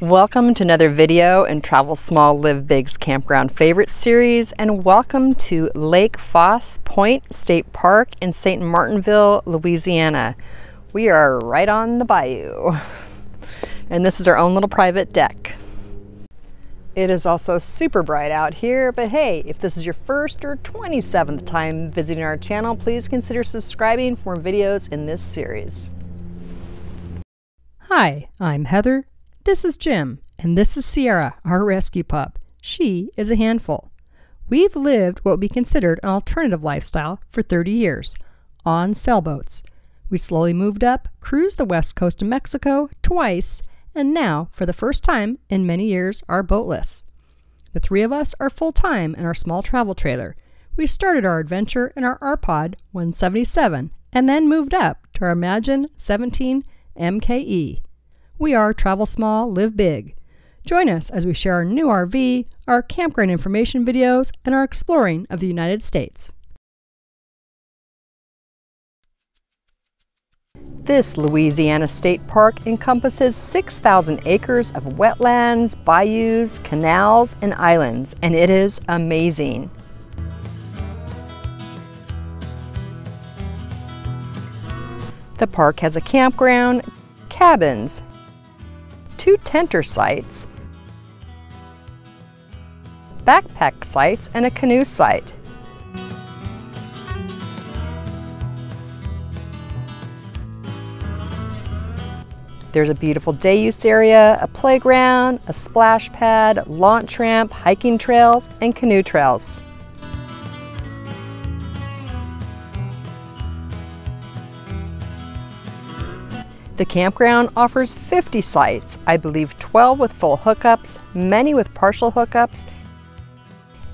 Welcome to another video in Travel Small Live Big's Campground Favorite Series and welcome to Lake Fausse Pointe State Park in St. Martinville, Louisiana. We are right on the bayou and this is our own little private deck. It is also super bright out here, but hey, if this is your first or 27th time visiting our channel, please consider subscribing for more videos in this series. Hi, I'm Heather this is Jim, and this is Sierra, our rescue pup. She is a handful. We've lived what we considered an alternative lifestyle for 30 years on sailboats. We slowly moved up, cruised the west coast of Mexico twice, and now, for the first time in many years, are boatless. The three of us are full time in our small travel trailer. We started our adventure in our RPod 177 and then moved up to our Imagine 17 MKE. We are Travel Small, Live Big. Join us as we share our new RV, our campground information videos, and our exploring of the United States. This Louisiana State Park encompasses 6,000 acres of wetlands, bayous, canals, and islands, and it is amazing. The park has a campground, cabins, two tenter sites, backpack sites, and a canoe site. There's a beautiful day use area, a playground, a splash pad, launch ramp, hiking trails, and canoe trails. The campground offers 50 sites, I believe 12 with full hookups, many with partial hookups,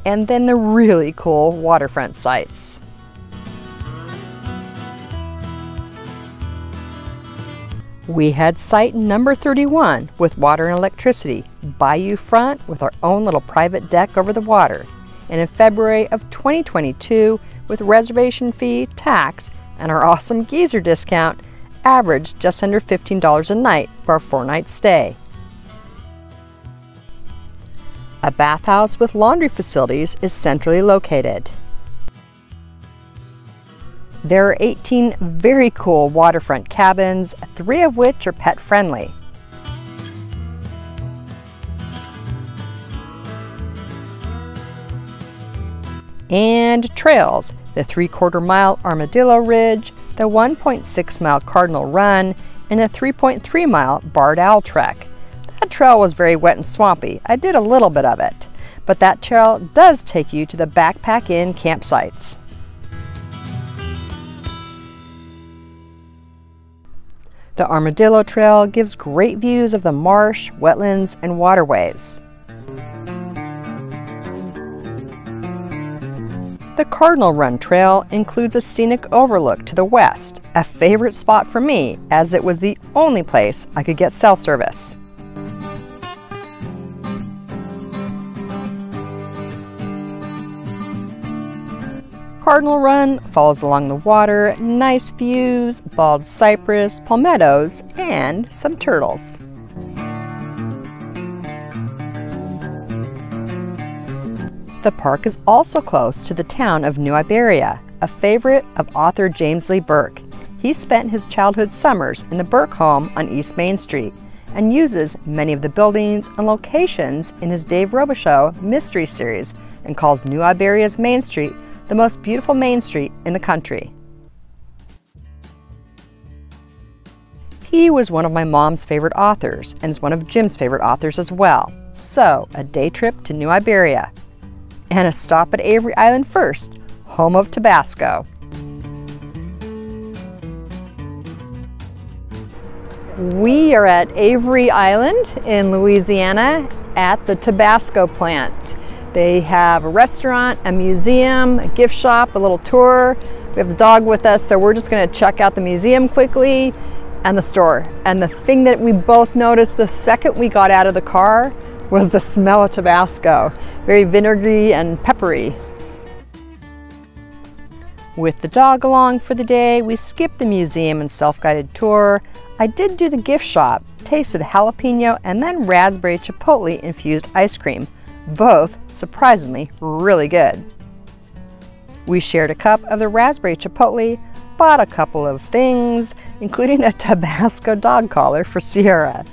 and then the really cool waterfront sites. We had site number 31 with water and electricity, bayou front with our own little private deck over the water. And in February of 2022, with reservation fee, tax, and our awesome geyser discount, averaged just under $15 a night for a four-night stay. A bathhouse with laundry facilities is centrally located. There are 18 very cool waterfront cabins, three of which are pet friendly. And trails, the three quarter mile Armadillo Ridge, the 1.6 mile Cardinal Run, and the 3.3 mile Barred Owl Trek. That trail was very wet and swampy. I did a little bit of it, but that trail does take you to the Backpack Inn campsites. The Armadillo Trail gives great views of the marsh, wetlands, and waterways. The Cardinal Run Trail includes a scenic overlook to the west, a favorite spot for me as it was the only place I could get self-service. Cardinal Run falls along the water, nice views, bald cypress, palmettos, and some turtles. The park is also close to the town of New Iberia, a favorite of author James Lee Burke. He spent his childhood summers in the Burke home on East Main Street and uses many of the buildings and locations in his Dave Robicheaux mystery series and calls New Iberia's Main Street the most beautiful main street in the country. He was one of my mom's favorite authors and is one of Jim's favorite authors as well. So, a day trip to New Iberia and a stop at Avery Island first, home of Tabasco. We are at Avery Island in Louisiana at the Tabasco plant. They have a restaurant, a museum, a gift shop, a little tour. We have the dog with us, so we're just gonna check out the museum quickly and the store. And the thing that we both noticed the second we got out of the car was the smell of Tabasco. Very vinegary and peppery. With the dog along for the day, we skipped the museum and self-guided tour. I did do the gift shop, tasted jalapeno and then raspberry chipotle infused ice cream. Both, surprisingly, really good. We shared a cup of the raspberry chipotle, bought a couple of things, including a Tabasco dog collar for Sierra.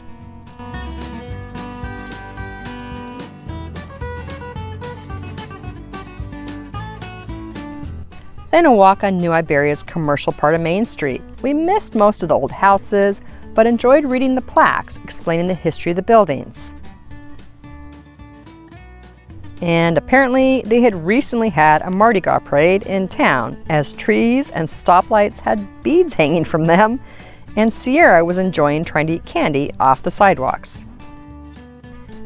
Then a walk on New Iberia's commercial part of Main Street. We missed most of the old houses, but enjoyed reading the plaques explaining the history of the buildings. And apparently, they had recently had a Mardi Gras parade in town, as trees and stoplights had beads hanging from them, and Sierra was enjoying trying to eat candy off the sidewalks.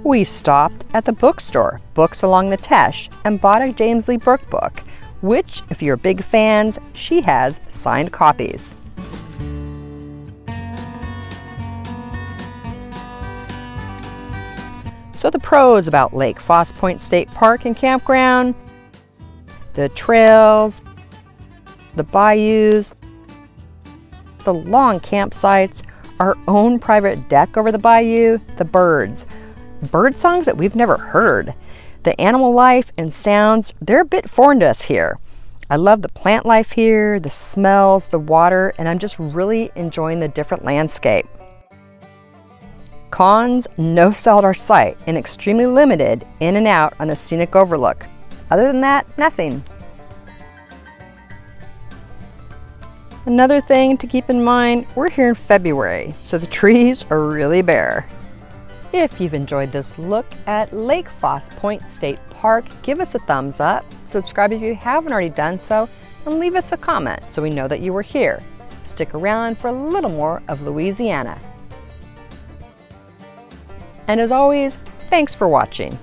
We stopped at the bookstore, Books Along the Teche, and bought a James Lee Burke book which, if you're big fans, she has signed copies. So the pros about Lake Fausse Pointe State Park and Campground, the trails, the bayous, the long campsites, our own private deck over the bayou, the birds. Bird songs that we've never heard. The animal life and sounds, they're a bit foreign to us here. I love the plant life here, the smells, the water, and I'm just really enjoying the different landscape. Cons, no cellular site and extremely limited in and out on the scenic overlook. Other than that, nothing. Another thing to keep in mind, we're here in February, so the trees are really bare. If you've enjoyed this look at Lake Fausse Pointe State Park, give us a thumbs up, subscribe if you haven't already done so, and leave us a comment so we know that you were here. Stick around for a little more of Louisiana. And as always, thanks for watching.